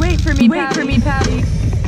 Wait for me, Wait Patty. for me, Patty.